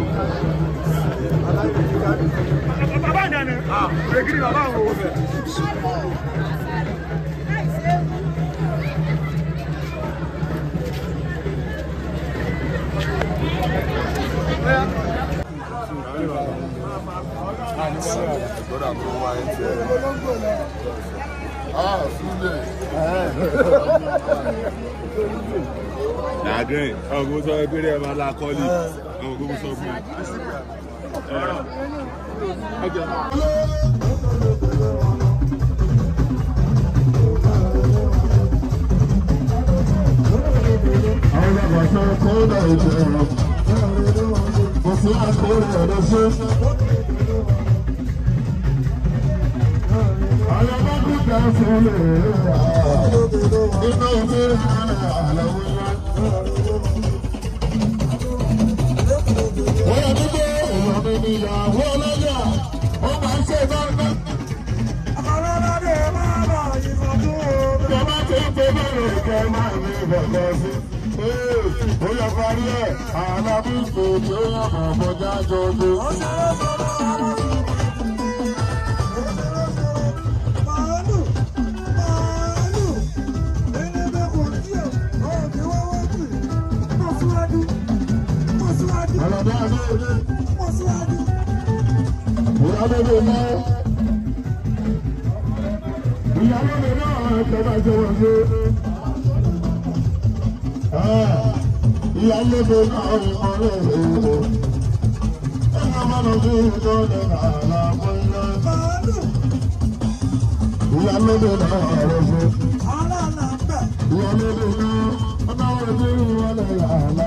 bàbá ìdáná ègiri bàbá àwọn owó bẹ̀. Brother, go Ah, Sunday. Now, great. I'm oh, going to go to Oh, who was over here? to okay. Inú mi rárá àlàwé. mi nìyàwó lọ́jà ó máa ń ṣe báńkà. ọ̀rọ̀ lọ́dẹ máa bọ̀ ìfọ̀dún omi. tó bá ti ń pe bẹ́ẹ̀ lóòótọ́ máa ní ìbọ̀kọ̀ sí. ó yọ parí ẹ̀ alábùkù tó yàn kàn kọjá jọjú. ó ṣe é sọ́dọ̀ àwọn ọmọ. Alabado ìyálóde náà ìyálóde náà tọ́ba ṣe wọ́n ṣe ìyálóde náà ọ̀rẹ́ rẹ̀ ẹ̀ka mọ́nà bí ìjọ́lẹ̀ àlà mọ́lá ìyálóde náà ọ̀rẹ́ ṣe ìyálóde náà ọ̀tá wọlé bí ìwọlẹ̀ àlà.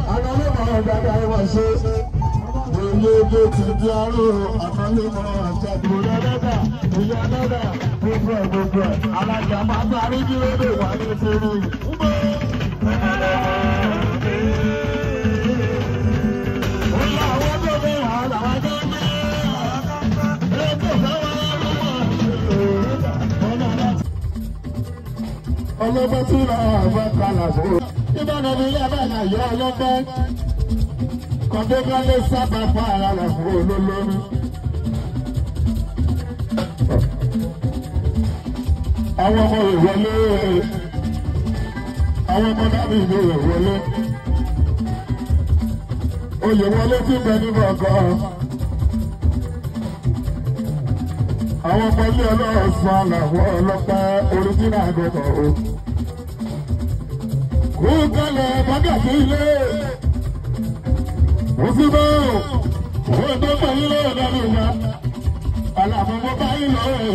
náà dáadáa wá ṣe òye ojú ti di aró àtàlẹ́mọ̀ ọ̀ṣàdùn lọ́dọ́dà ìyá lọ́dà gbogbo ẹ̀ gbogbo ẹ̀ alájà máa bá arídìrẹ́dè wà ní ìṣòro. ọlọ́gbọ́n tí ra àbá kalà fún. ìbára mi yá bá yà yọ ọlọ́gbọ́n. Adékọ́lé sábà fún ara rẹ̀ fún olólórí. Àwọn ọmọ ìwọlé àwọn ọmọ dábì ìlú ìwọlé. Oyè wọlé tí bẹ ní kọ̀ọ̀kan. Àwọn ọmọ ilé ọlọ́run sọ àlàwọ̀ ọlọ́pàá oríjìnà àgọ́tọ̀ o. Kúkọ́lẹ̀ bọ́gàdì ilé òsínbó owó tó pẹ̀lú lọ́wọ́ dábìlì náà àlàfo bó bá yín lọ́wọ́.